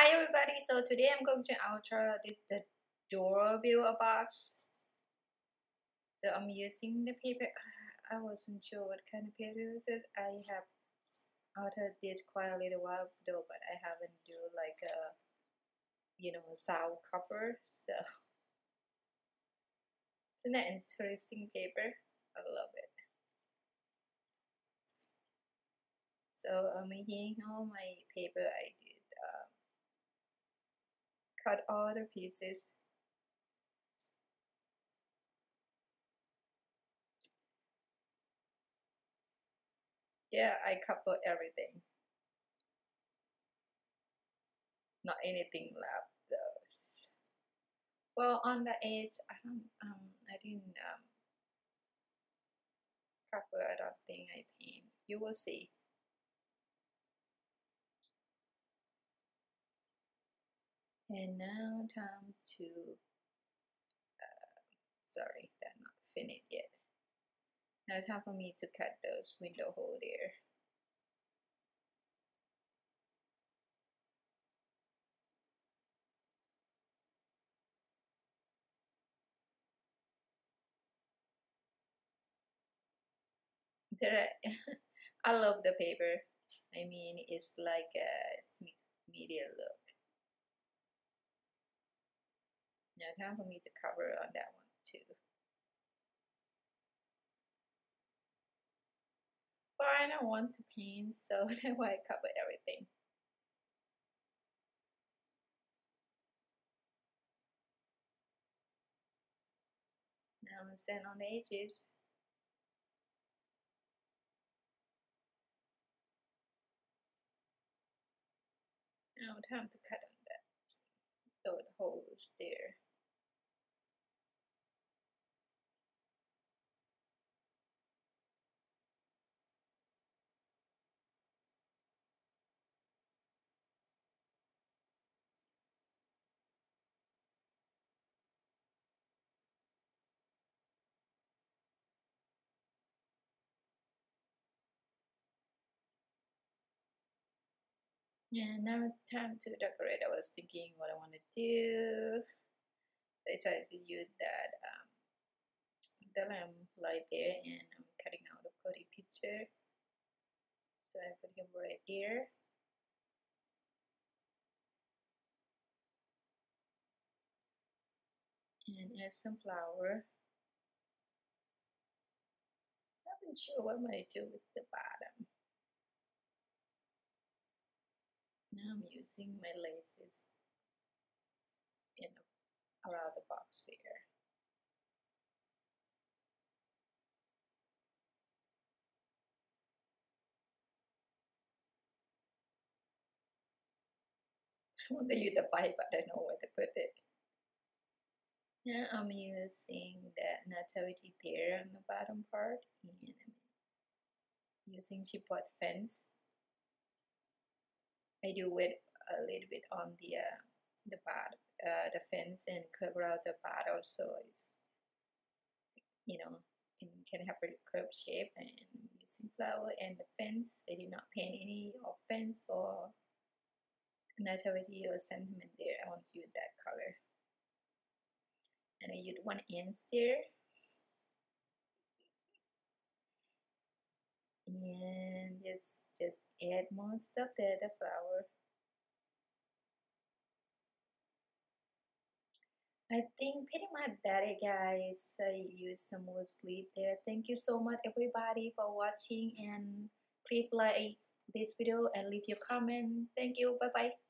Hi everybody, so today I'm going to alter this the door builder box. So I'm using the paper, I wasn't sure what kind of paper is it. I have altered this quite a little while ago, but I haven't do like a, you know, sound cover, so it's an interesting paper, I love it. So I'm making all my paper I did um, cut all the pieces. Yeah I couple everything. Not anything left. Those well on the edge I don't um I didn't um cover I don't think I paint. You will see and now time to uh, sorry that's not finished yet. Now time for me to cut those window hole there. I love the paper. I mean it's like a media look Now time for me to cover on that one too. But I don't want to paint, so that's why I cover everything. Now I'm sand on the edges. Now time to cut on that. So the holes there. Yeah, now time to decorate. I was thinking what I want to do. I tried to use that um, the lamp light there and I'm cutting out a pretty picture. So I put him right here. And add some flower. I'm not sure what I'm going to do with the bottom. Now I'm using my laces in around the box here. I want to use the pipe, but I don't know where to put it. Now I'm using the nativity there on the bottom part and I'm using chipped fence I do it a little bit on the uh, the part, uh, the fence and cover out the part also. Is you know it can have a curved shape and using flower and the fence. I did not paint any of fence or nativity or sentiment there. I want to use that color. And I use one inch there. And just just add more stuff there the flower. I think pretty much that it guys. I use some more sleep there. Thank you so much everybody for watching. And please like this video and leave your comment. Thank you. Bye bye